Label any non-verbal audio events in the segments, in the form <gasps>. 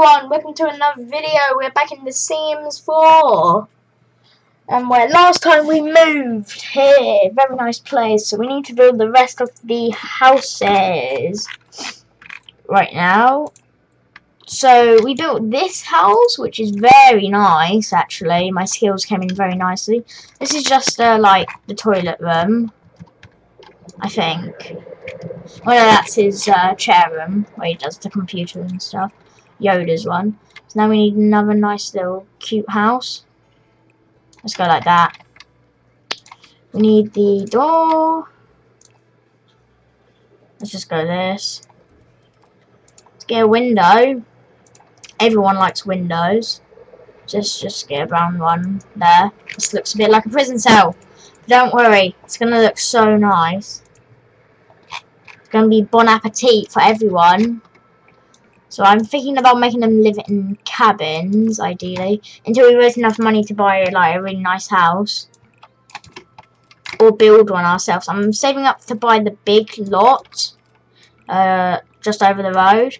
everyone, welcome to another video. We're back in The Sims 4. And where last time we moved here, very nice place. So we need to build the rest of the houses right now. So we built this house, which is very nice actually. My skills came in very nicely. This is just uh, like the toilet room, I think. Well, no, that's his uh, chair room, where he does the computer and stuff. Yoda's one. So now we need another nice little cute house. Let's go like that. We need the door. Let's just go this. Let's get a window. Everyone likes windows. Just, just get a brown one there. This looks a bit like a prison cell. But don't worry, it's gonna look so nice. It's to be bon appetit for everyone. So I'm thinking about making them live in cabins, ideally, until we raise enough money to buy like a really nice house. Or build one ourselves. I'm saving up to buy the big lot, uh, just over the road.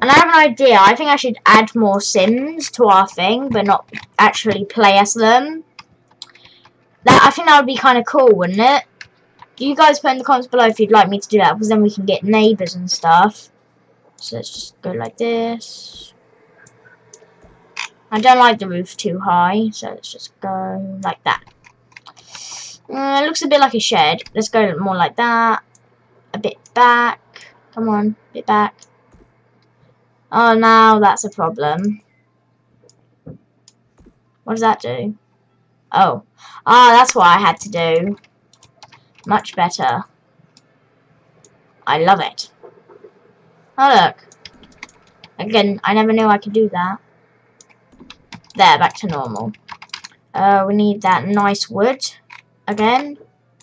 And I have an idea. I think I should add more Sims to our thing, but not actually play as them. That I think that would be kind of cool, wouldn't it? you guys put in the comments below if you'd like me to do that, because then we can get neighbours and stuff. So let's just go like this. I don't like the roof too high, so let's just go like that. Uh, it looks a bit like a shed. Let's go more like that. A bit back. Come on, a bit back. Oh, now that's a problem. What does that do? Oh. Ah, oh, that's what I had to do. Much better. I love it. Oh, look. Again, I never knew I could do that. There, back to normal. Uh, we need that nice wood again.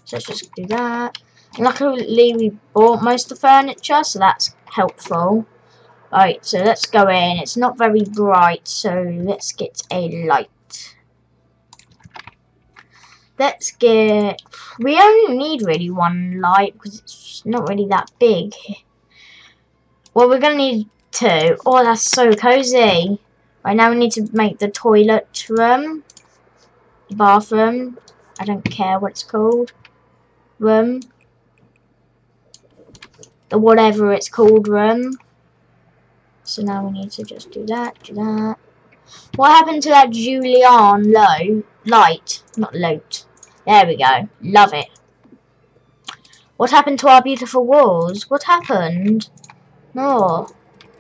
So let's just do that. luckily, we bought most of the furniture, so that's helpful. Right, so let's go in. It's not very bright, so let's get a light. Let's get... We only need really one light because it's not really that big. Well, we're going to need two. Oh, that's so cozy. Right now we need to make the toilet room. Bathroom. I don't care what it's called. Room. The whatever it's called room. So now we need to just do that, do that. What happened to that Julian low light? Not loat. There we go. Love it. What happened to our beautiful walls? What happened? No.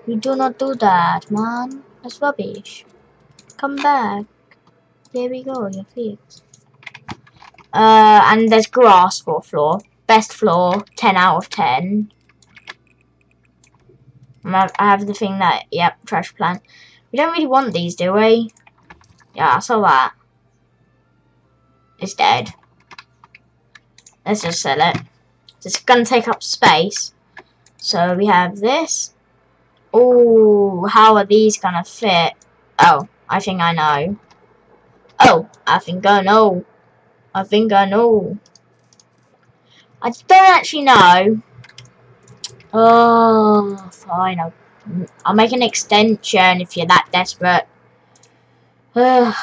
you do not do that, man. That's rubbish. Come back. There we go, you're fixed. Uh, and there's grass for floor. Best floor, 10 out of 10. I have the thing that, yep, trash plant. We don't really want these, do we? Yeah, I saw that. It's dead. Let's just sell it. It's gonna take up space. So we have this. Oh, how are these gonna fit? Oh, I think I know. Oh, I think I know. I think I know. I don't actually know. Oh, fine. I'll, I'll make an extension if you're that desperate. Ugh.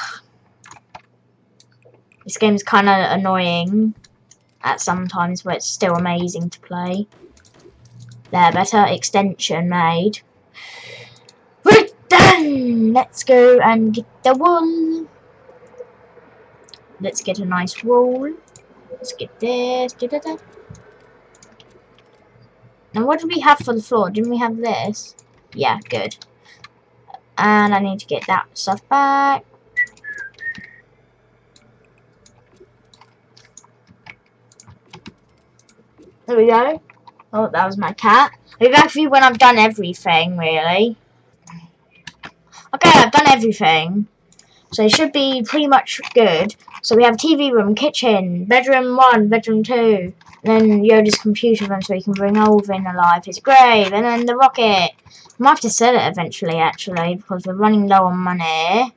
This game's kind of annoying at some times, but it's still amazing to play. There, better extension made. Right then, let's go and get the wall. Let's get a nice wall. Let's get this. Da -da -da. Now, what did we have for the floor? Didn't we have this? Yeah, good. And I need to get that stuff back. There we go. Oh, that was my cat. I'll be back for you when I've done everything, really. Okay, I've done everything. So it should be pretty much good. So we have TV room, kitchen, bedroom 1, bedroom 2. And then Yoda's computer room so he can bring Alvin alive, his grave, and then the rocket. I might have to sell it eventually, actually, because we're running low on money.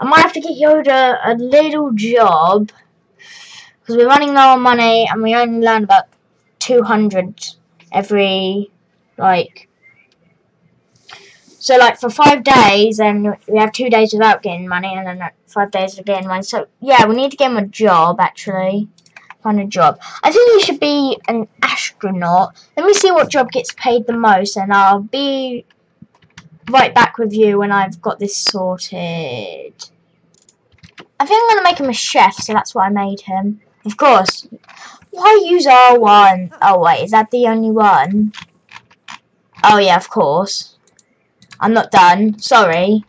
I might have to get Yoda a little job. Because we're running low on money and we only learn about 200 every, like, So like for five days, and we have two days without getting money, and then five days of getting money. So yeah, we need to get him a job actually. Find a job. I think he should be an astronaut. Let me see what job gets paid the most, and I'll be right back with you when I've got this sorted. I think I'm gonna make him a chef, so that's what I made him. Of course. Why use R1? Oh wait, is that the only one? Oh yeah, of course. I'm not done. Sorry.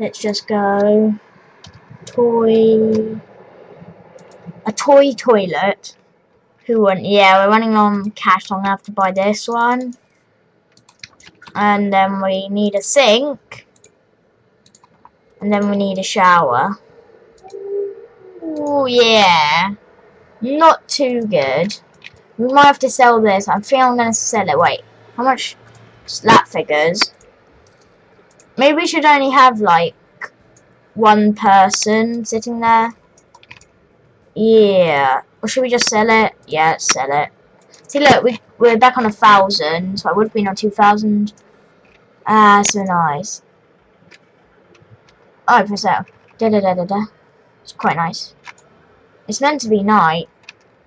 Let's just go. Toy. A toy toilet. Who wouldn't? Yeah, we're running on cash, I'm going to have to buy this one. And then we need a sink. And then we need a shower. Oh, yeah. Not too good. We might have to sell this. I think I'm going to sell it. Wait, how much that figures? Maybe we should only have, like, one person sitting there. Yeah. Or should we just sell it? Yeah, sell it. See, look, we, we're back on a thousand, so I would have been on two thousand. Ah, so nice. Oh, for sale. Da da da da da. It's quite nice. It's meant to be night.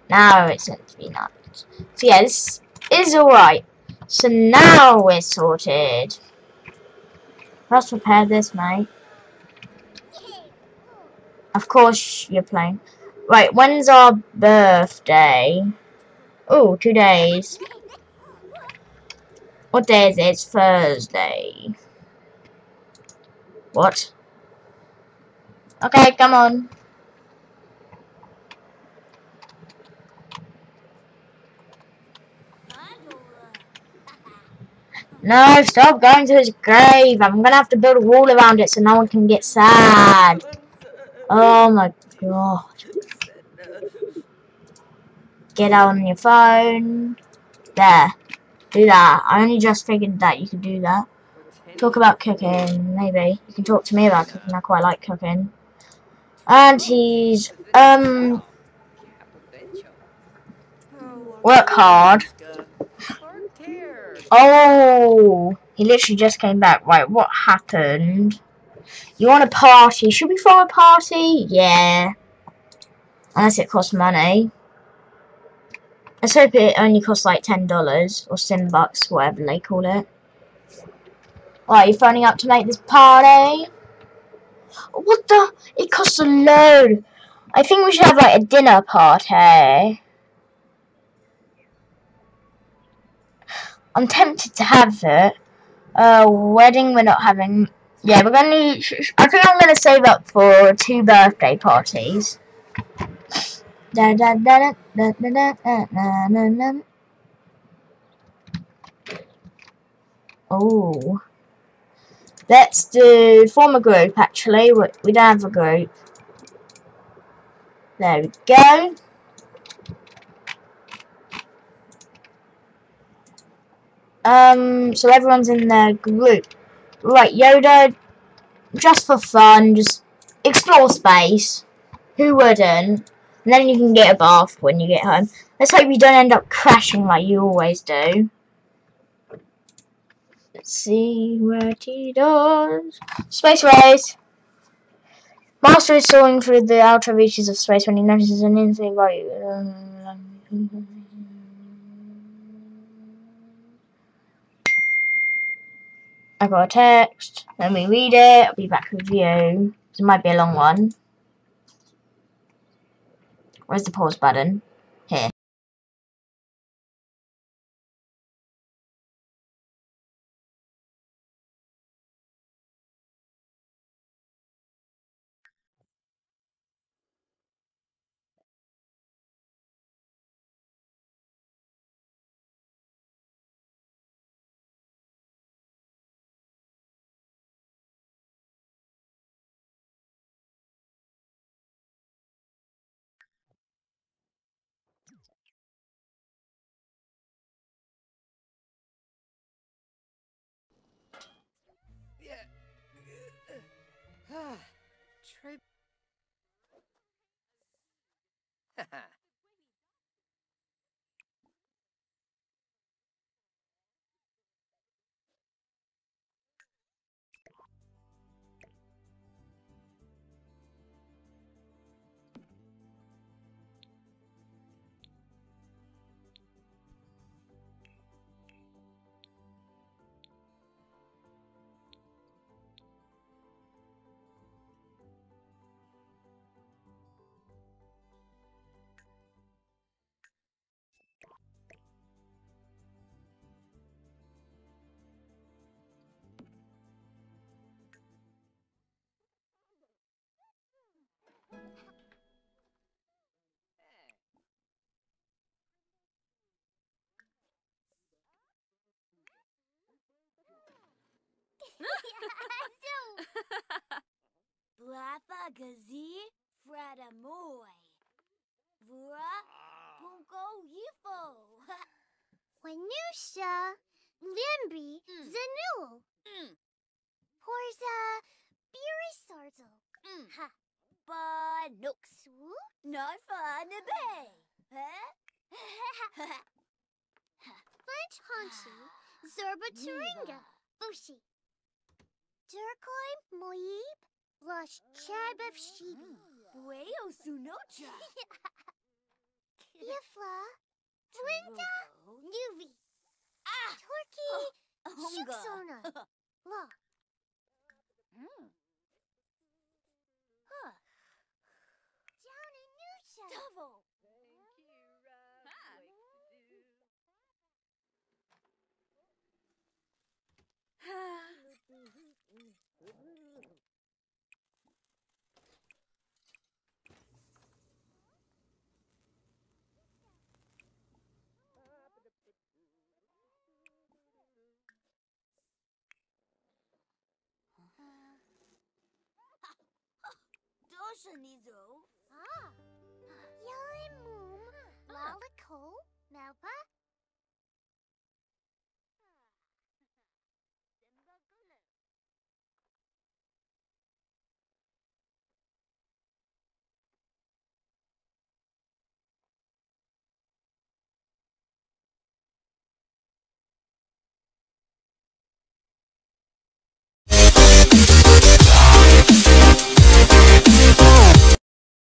Now it's meant to be night. So yeah, this is alright. So now we're sorted. Let's repair this, mate. Of course you're playing. Right, when's our birthday? Oh, two days. What day is it? It's Thursday. What? Okay, come on. No, stop going to his grave. I'm gonna have to build a wall around it so no one can get sad. Oh my god. Get out on your phone. There. Do that. I only just figured that you could do that. Talk about cooking, maybe. You can talk to me about cooking. I quite like cooking. And he's, um... Work hard. Oh, he literally just came back. Right, what happened? You want a party? Should we throw a party? Yeah. Unless it costs money. Let's hope it only costs like $10 or 10 bucks, whatever they call it. Right, you phoning up to make this party? What the? It costs a load. I think we should have like a dinner party. I'm tempted to have it. Uh, wedding we're not having. Yeah, we're gonna. I think I'm gonna save up for two birthday parties. Da da da da da da da da da da. Oh. Let's do form a group actually. We, don't have a group. There we go. Um, so everyone's in their group. Right, Yoda, just for fun, just explore space. Who wouldn't? And then you can get a bath when you get home. Let's hope you don't end up crashing like you always do. See what he does. Space race. Master is soaring through the outer reaches of space when he notices an infinite body. I got a text. Let me read it. I'll be back with you. It might be a long one. Where's the pause button? <sighs> Tri... <laughs> <laughs> Blafa gazi hmm. fradamoy. Vura bunko yifo. Wanusha, Limbi. Zanu. Horza, Birisarzo. Ha. Ba nooks. Swu? Not fun to bay. Huh? French <sighs> Zorba Turinga. Mmm. Bushi. Durkoi, Moib, Lush Chabef Shibi. Weo sunocha. Yifla, Flinta, Nuvi. Ah! Turkey, Onga. Shuksona. La. Mm. Huh. Down in Nusha. Double. <sighs> Ah. Yellow Moom, <gasps> Lalico, Malpa,